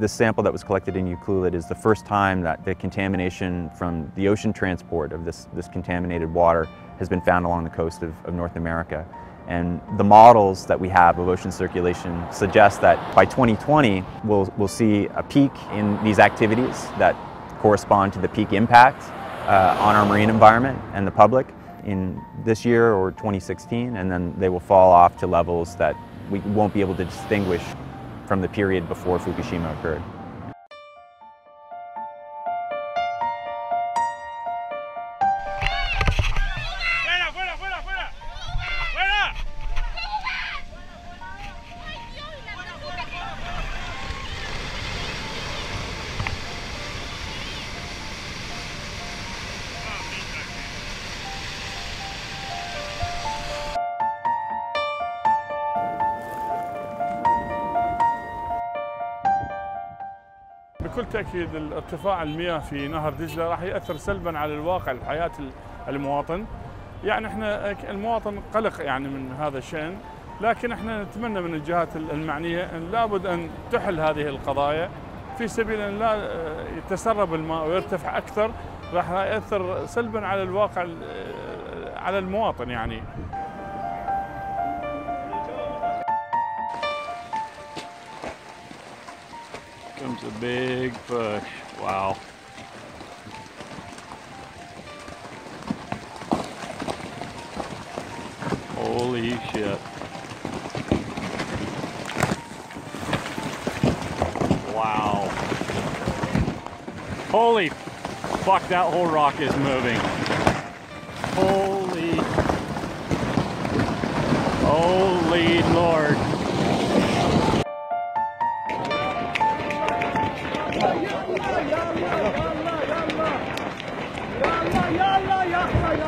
This sample that was collected in Ucluelet is the first time that the contamination from the ocean transport of this, this contaminated water has been found along the coast of, of North America. And the models that we have of ocean circulation suggest that by 2020, we'll, we'll see a peak in these activities that correspond to the peak impact uh, on our marine environment and the public in this year or 2016, and then they will fall off to levels that we won't be able to distinguish from the period before Fukushima occurred. بكل تأكيد ارتفاع المياه في نهر دجلة راح يأثر سلبا على الواقع الحياة المواطن. يعني إحنا المواطن قلق يعني من هذا الشأن لكن إحنا نتمنى من الجهات المعنية أن لابد أن تحل هذه القضايا. في سبيل أن لا يتسرب الماء ويرتفع أكثر راح يأثر سلبا على الواقع على المواطن يعني. Comes a big push. Wow. Holy shit. Wow. Holy fuck, that whole rock is moving. Holy. Holy Lord. Ya Allah ya Allah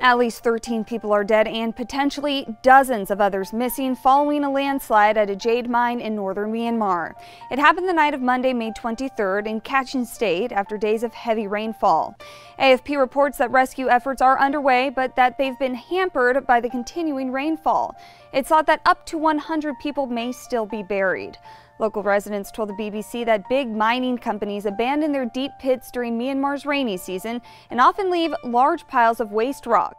At least 13 people are dead and potentially dozens of others missing following a landslide at a jade mine in northern Myanmar. It happened the night of Monday, May 23rd in Kachin State after days of heavy rainfall. AFP reports that rescue efforts are underway, but that they've been hampered by the continuing rainfall. It's thought that up to 100 people may still be buried. Local residents told the BBC that big mining companies abandon their deep pits during Myanmar's rainy season and often leave large piles of waste rock.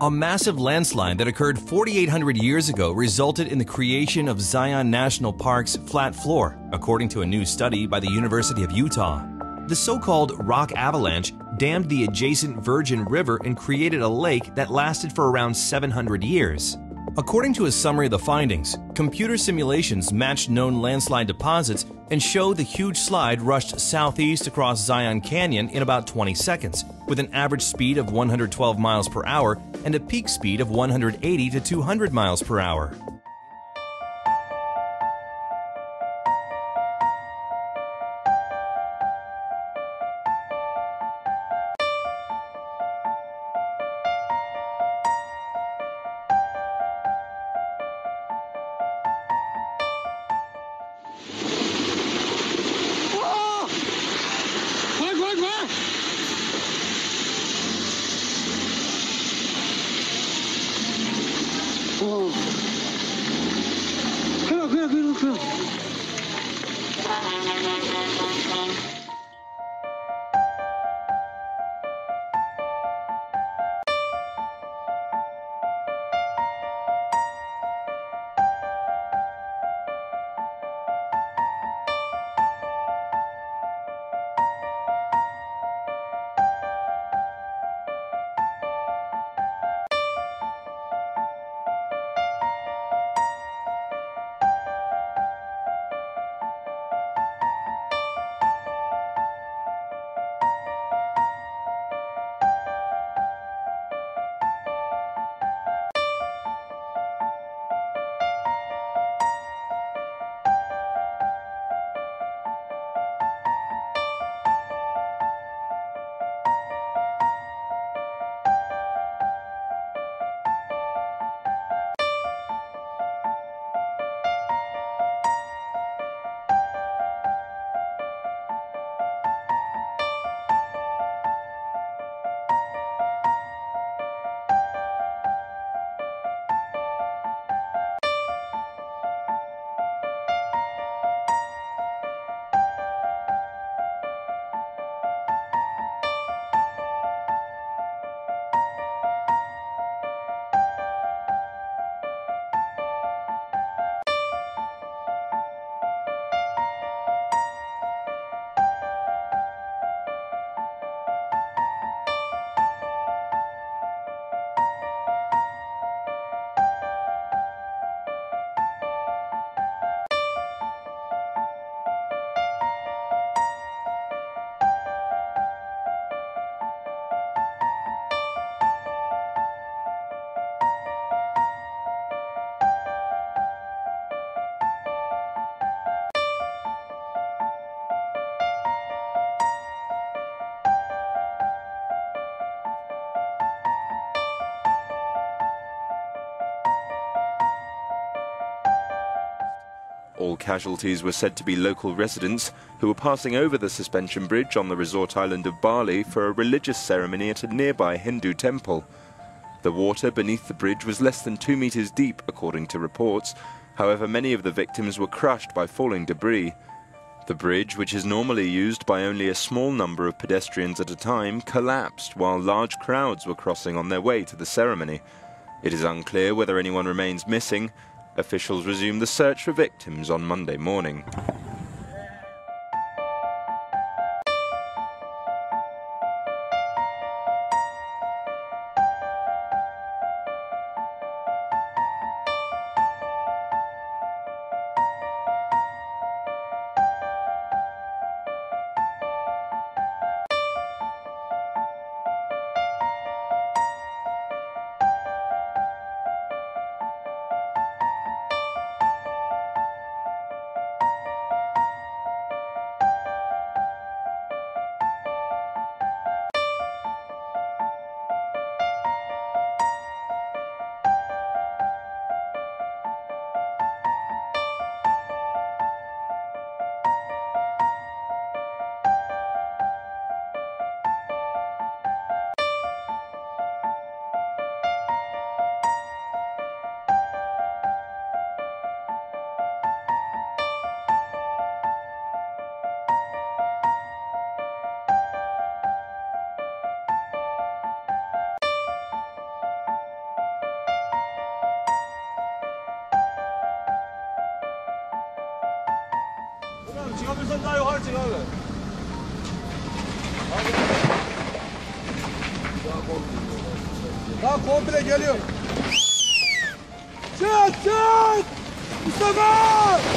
A massive landslide that occurred 4,800 years ago resulted in the creation of Zion National Park's flat floor, according to a new study by the University of Utah. The so-called rock avalanche dammed the adjacent Virgin River and created a lake that lasted for around 700 years. According to a summary of the findings, computer simulations matched known landslide deposits and show the huge slide rushed southeast across Zion Canyon in about 20 seconds, with an average speed of 112 miles per hour and a peak speed of 180 to 200 miles per hour. 哦。快点快点快点快点 All casualties were said to be local residents who were passing over the suspension bridge on the resort island of Bali for a religious ceremony at a nearby Hindu temple. The water beneath the bridge was less than two meters deep, according to reports. However, many of the victims were crushed by falling debris. The bridge, which is normally used by only a small number of pedestrians at a time, collapsed while large crowds were crossing on their way to the ceremony. It is unclear whether anyone remains missing. Officials resumed the search for victims on Monday morning. Çıkabilirsen daha yukarı çık abi. Daha komple geliyor. Çık çık! Mustafa!